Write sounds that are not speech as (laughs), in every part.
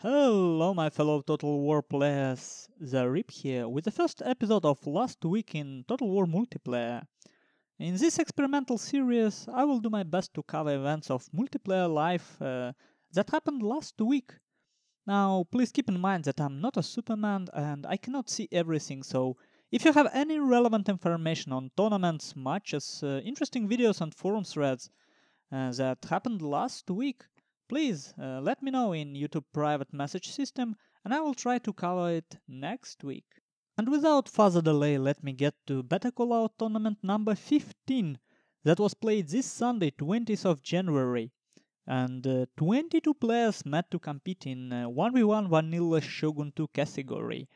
Hello, my fellow Total War players. Zaript here with the first episode of last week in Total War multiplayer. In this experimental series, I will do my best to cover events of multiplayer life uh, that happened last week. Now, please keep in mind that I'm not a Superman and I cannot see everything, so if you have any relevant information on tournaments, matches, uh, interesting videos, and forum threads uh, that happened last week, please uh, let me know in YouTube private message system and I will try to cover it next week. And without further delay, let me get to Better Call Out tournament number 15 that was played this Sunday, 20th of January. And uh, 22 players met to compete in uh, 1v1 Vanilla Shogun 2 category.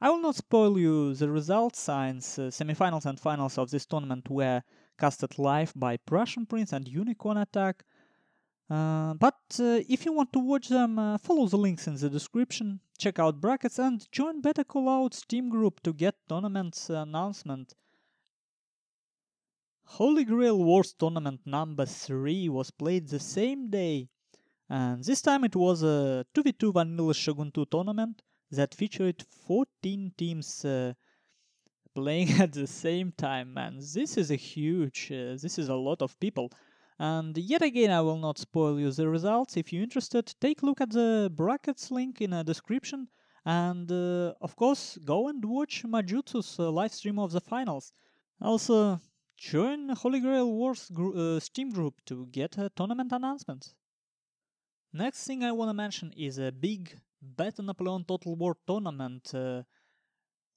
I will not spoil you the results since uh, semifinals and finals of this tournament were casted live by Prussian Prince and Unicorn Attack, uh, but uh, if you want to watch them, uh, follow the links in the description, check out brackets, and join Better Call Out Steam group to get tournaments announcement. Holy Grail Wars tournament number 3 was played the same day, and this time it was a 2v2 Vanilla Shogun 2 tournament that featured 14 teams uh, playing (laughs) at the same time, man. This is a huge, uh, this is a lot of people. And yet again, I will not spoil you the results. If you're interested, take a look at the brackets link in the description. And uh, of course, go and watch Majutsu's uh, live stream of the finals. Also, join Holy Grail Wars gr- uh, Steam group to get uh, tournament announcements. Next thing I want to mention is a big Beta Napoleon Total War tournament uh,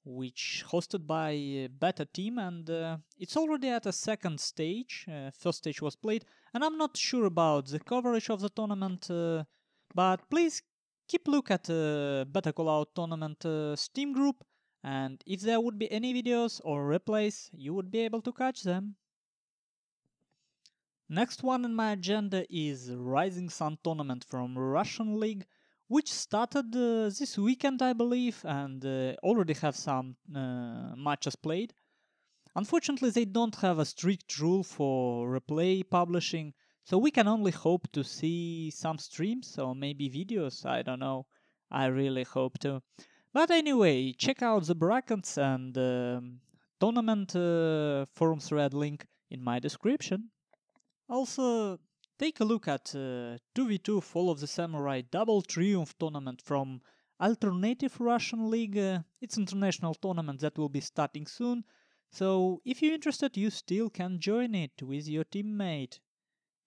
which hosted by uh, Beta Team, and uh, it's already at a second stage. Uh, first stage was played, and I'm not sure about the coverage of the tournament, uh, but please keep look at uh, Better Call Out tournament uh, Steam group, and if there would be any videos or replays, you would be able to catch them. Next one on my agenda is Rising Sun tournament from Russian League which started uh, this weekend, I believe, and uh, already have some uh, matches played. Unfortunately, they don't have a strict rule for replay publishing, so we can only hope to see some streams or maybe videos. I don't know. I really hope to. But anyway, check out the brackets and um, tournament uh, forum thread link in my description. Also, Take a look at uh, 2v2 Fall of the Samurai Double Triumph tournament from Alternative Russian League. Uh, it's international tournament that will be starting soon, so if you're interested, you still can join it with your teammate.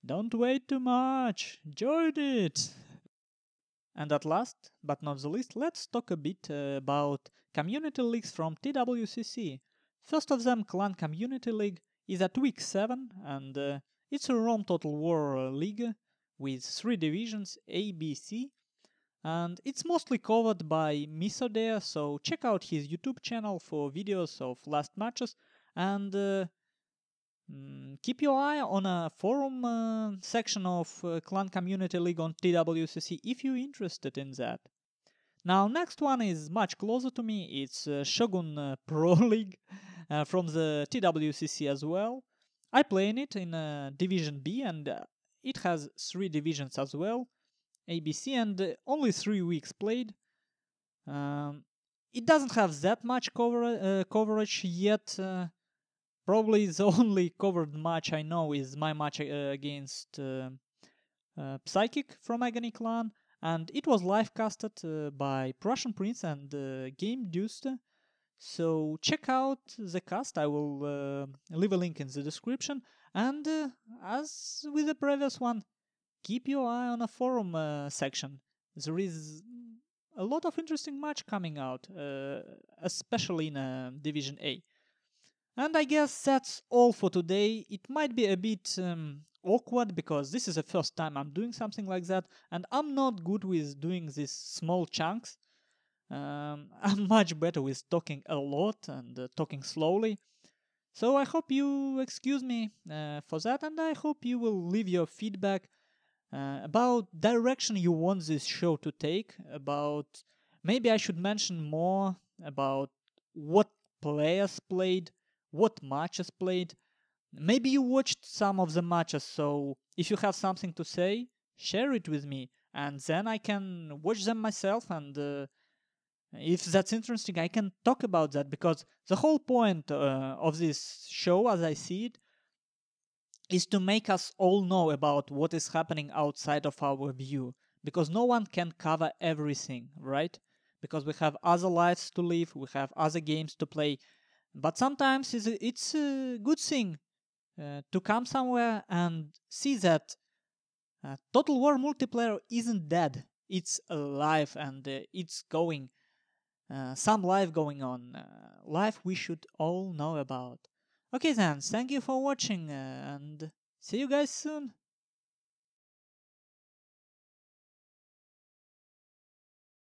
Don't wait too much, join it! And at last, but not the least, let's talk a bit uh, about community leagues from TWCC. First of them, Clan Community League, is at week 7 and uh, it's a Rome Total War uh, league with three divisions A, B, C, and it's mostly covered by Mythodea, so check out his YouTube channel for videos of last matches and uh, mm, keep your eye on a forum uh, section of uh, Clan Community League on TWCC if you're interested in that. Now, next one is much closer to me. It's uh, Shogun uh, (laughs) Pro League from the TWCC as well. I play in it in uh, Division B, and uh, it has three divisions as well, ABC, and uh, only three weeks played. Um, it doesn't have that much cover uh, coverage yet. Uh, probably the (laughs) only covered match I know is my match uh, against Psychic from Agony Clan, and it was live casted by Prussian Prince and Game Deuced. So check out the cast. I will uh, leave a link in the description. And uh, as with the previous one, keep your eye on a forum uh, section. There is a lot of interesting match coming out, uh, especially in uh, Division A. And I guess that's all for today. It might be a bit um, awkward because this is the first time I'm doing something like that, and I'm not good with doing these small chunks. Um, (laughs) I'm much better with talking a lot and uh, talking slowly. So I hope you excuse me uh, for that, and I hope you will leave your feedback uh, about direction you want this show to take. About maybe I should mention more about what players played, what matches played. Maybe you watched some of the matches, so if you have something to say, share it with me and then I can watch them myself and uh, if that's interesting I can talk about that because the whole point uh, of this show as I see it is to make us all know about what is happening outside of our view because no one can cover everything right? Because we have other lives to live we have other games to play but sometimes it's a, it's a good thing uh, to come somewhere and see that uh, total war multiplayer isn't dead. It's alive and uh, it's going uh, some life going on uh, life we should all know about Okay then, thank you for watching uh, and see you guys soon.